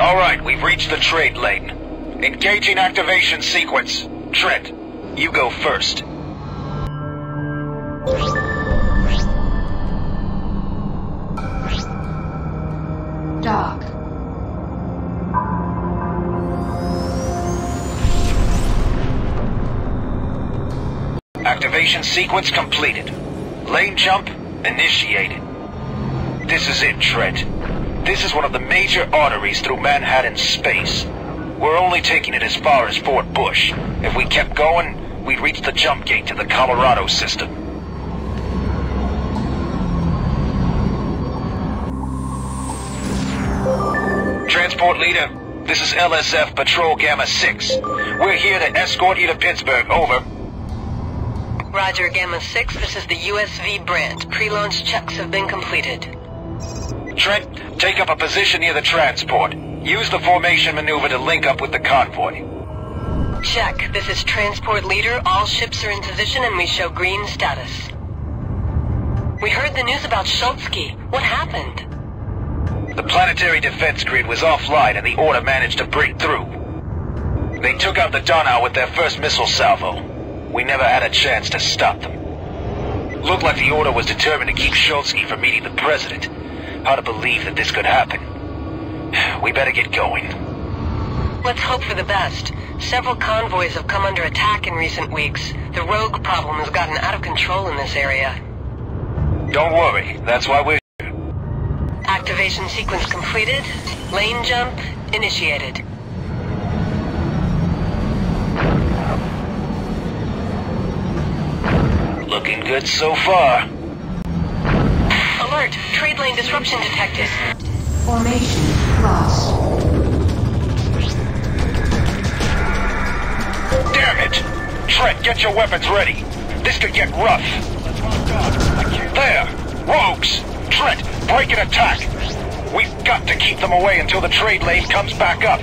All right, we've reached the trade lane. Engaging activation sequence. Trent, you go first. Dock. Activation sequence completed. Lane jump initiated. This is it, Trent. This is one of the major arteries through Manhattan space. We're only taking it as far as Fort Bush. If we kept going, we'd reach the jump gate to the Colorado system. Transport leader, this is LSF Patrol Gamma 6. We're here to escort you to Pittsburgh, over. Roger, Gamma 6, this is the USV Brant. Pre-launch checks have been completed. Trent, take up a position near the transport. Use the formation maneuver to link up with the convoy. Check, this is Transport Leader. All ships are in position and we show green status. We heard the news about Schultzky. What happened? The planetary defense grid was offline and the order managed to break through. They took out the Donau with their first missile salvo. We never had a chance to stop them. Looked like the order was determined to keep Schultzky from meeting the president. Hard to believe that this could happen. We better get going. Let's hope for the best. Several convoys have come under attack in recent weeks. The rogue problem has gotten out of control in this area. Don't worry, that's why we're here. Activation sequence completed. Lane jump initiated. looking good so far. Alert! Trade lane disruption detected. Formation lost. Damn it! Trent, get your weapons ready. This could get rough. There! Rogues! Trent, break and attack! We've got to keep them away until the trade lane comes back up.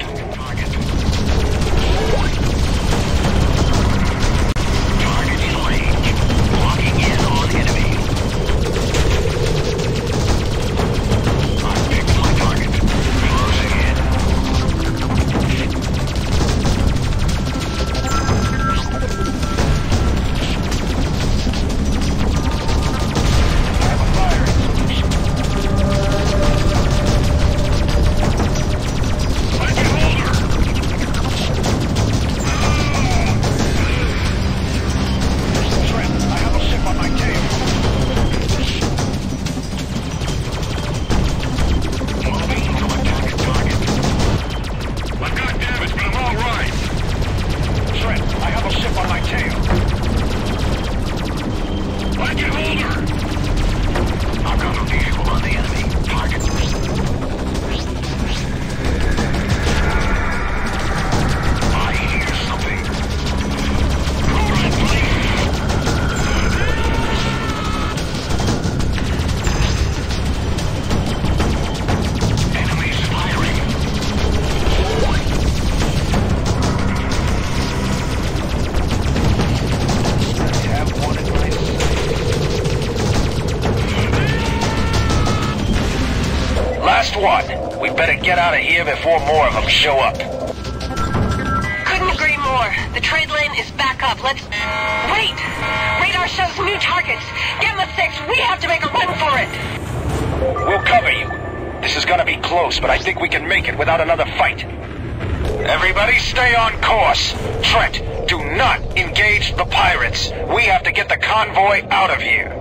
We better get out of here before more of them show up. Couldn't agree more. The trade lane is back up. Let's... Wait! Radar shows new targets. Gamma 6, we have to make a run for it. We'll cover you. This is gonna be close, but I think we can make it without another fight. Everybody stay on course. Trent, do not engage the pirates. We have to get the convoy out of here.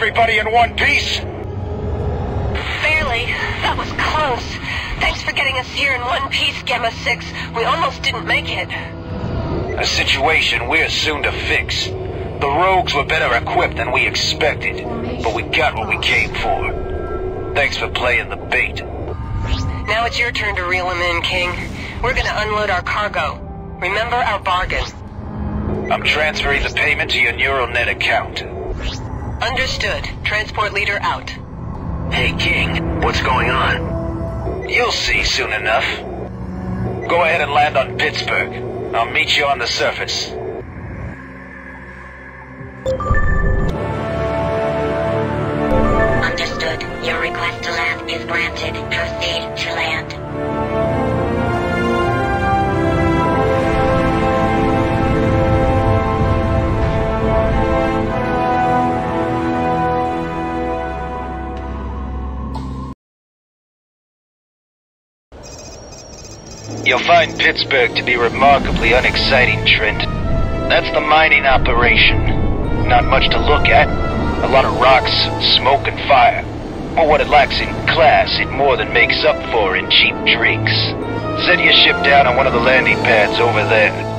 Everybody in one piece? Barely. That was close. Thanks for getting us here in one piece, Gamma 6. We almost didn't make it. A situation we're soon to fix. The rogues were better equipped than we expected, but we got what we came for. Thanks for playing the bait. Now it's your turn to reel him in, King. We're gonna unload our cargo. Remember our bargain. I'm transferring the payment to your neural net account. Understood. Transport leader out. Hey, King, what's going on? You'll see soon enough. Go ahead and land on Pittsburgh. I'll meet you on the surface. Understood. Your request to land is granted. You'll find Pittsburgh to be remarkably unexciting, Trent. That's the mining operation. Not much to look at. A lot of rocks, smoke, and fire. But what it lacks in class, it more than makes up for in cheap drinks. Set your ship down on one of the landing pads over there.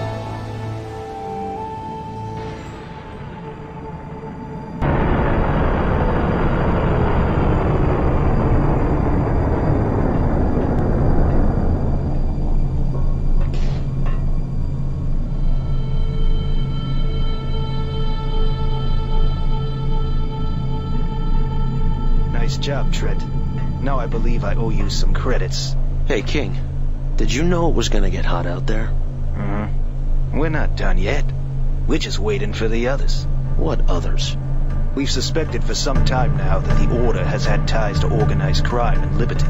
Job, Trent. Now I believe I owe you some credits. Hey, King. Did you know it was gonna get hot out there? Mm-hmm. We're not done yet. We're just waiting for the others. What others? We've suspected for some time now that the Order has had ties to organized crime and Liberty.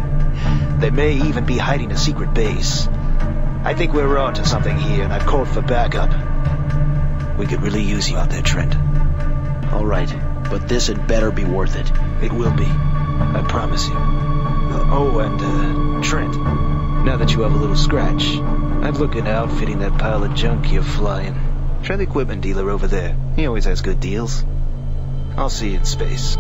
They may even be hiding a secret base. I think we're onto something here, and I've called for backup. We could really use you out there, Trent. All right, but this had better be worth it. It will be. I promise you. Oh, and, uh, Trent, now that you have a little scratch, I've looked into outfitting that pile of junk you're flying. Try the equipment dealer over there. He always has good deals. I'll see you in space.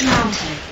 Mounted.